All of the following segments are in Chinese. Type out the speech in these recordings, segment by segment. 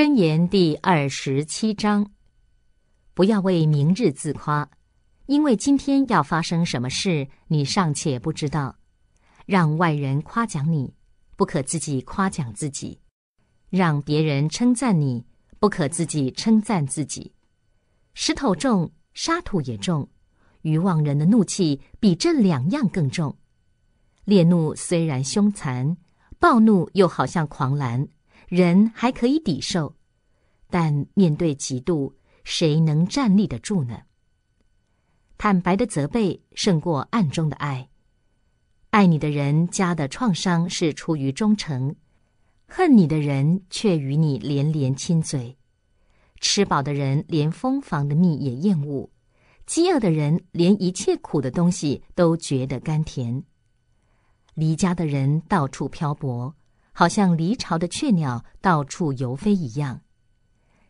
箴言第二十七章：不要为明日自夸，因为今天要发生什么事，你尚且不知道。让外人夸奖你，不可自己夸奖自己；让别人称赞你，不可自己称赞自己。石头重，沙土也重，愚妄人的怒气比这两样更重。烈怒虽然凶残，暴怒又好像狂澜。人还可以抵受，但面对嫉妒，谁能站立得住呢？坦白的责备胜过暗中的爱。爱你的人加的创伤是出于忠诚，恨你的人却与你连连亲嘴。吃饱的人连蜂房的蜜也厌恶，饥饿的人连一切苦的东西都觉得甘甜。离家的人到处漂泊。好像离巢的雀鸟到处游飞一样，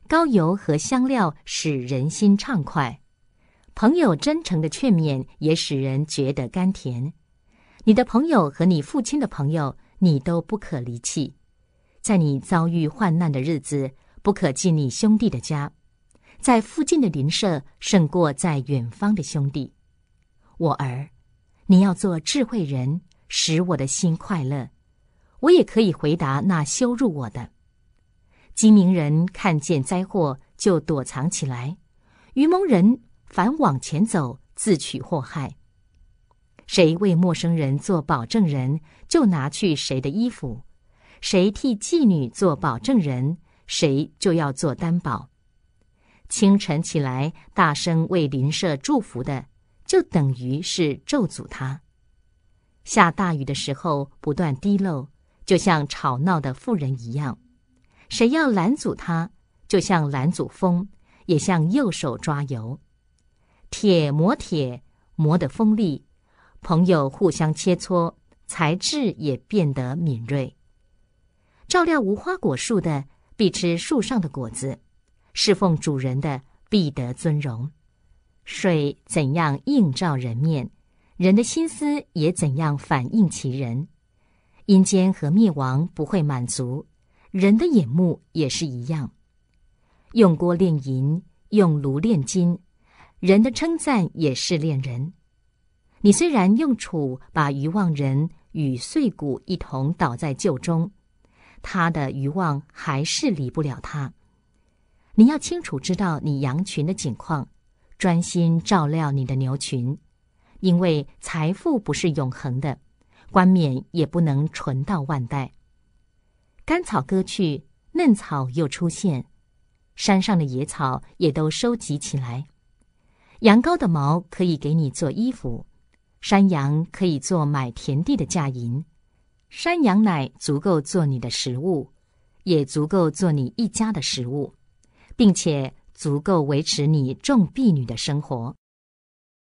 高油和香料使人心畅快，朋友真诚的劝勉也使人觉得甘甜。你的朋友和你父亲的朋友，你都不可离弃。在你遭遇患难的日子，不可进你兄弟的家，在附近的邻舍胜过在远方的兄弟。我儿，你要做智慧人，使我的心快乐。我也可以回答那羞辱我的精明人看见灾祸就躲藏起来，愚蒙人反往前走，自取祸害。谁为陌生人做保证人，就拿去谁的衣服；谁替妓女做保证人，谁就要做担保。清晨起来大声为邻舍祝福的，就等于是咒诅他。下大雨的时候不断滴漏。就像吵闹的妇人一样，谁要拦阻他，就像拦阻风，也像右手抓油。铁磨铁，磨得锋利；朋友互相切磋，才智也变得敏锐。照料无花果树的，必吃树上的果子；侍奉主人的，必得尊荣。水怎样映照人面，人的心思也怎样反映其人。阴间和灭亡不会满足，人的眼目也是一样。用锅炼银，用炉炼金，人的称赞也是炼人。你虽然用杵把愚妄人与碎骨一同倒在臼中，他的愚妄还是离不了他。你要清楚知道你羊群的景况，专心照料你的牛群，因为财富不是永恒的。冠冕也不能存到万代。干草割去，嫩草又出现，山上的野草也都收集起来。羊羔的毛可以给你做衣服，山羊可以做买田地的价银，山羊奶足够做你的食物，也足够做你一家的食物，并且足够维持你众婢女的生活。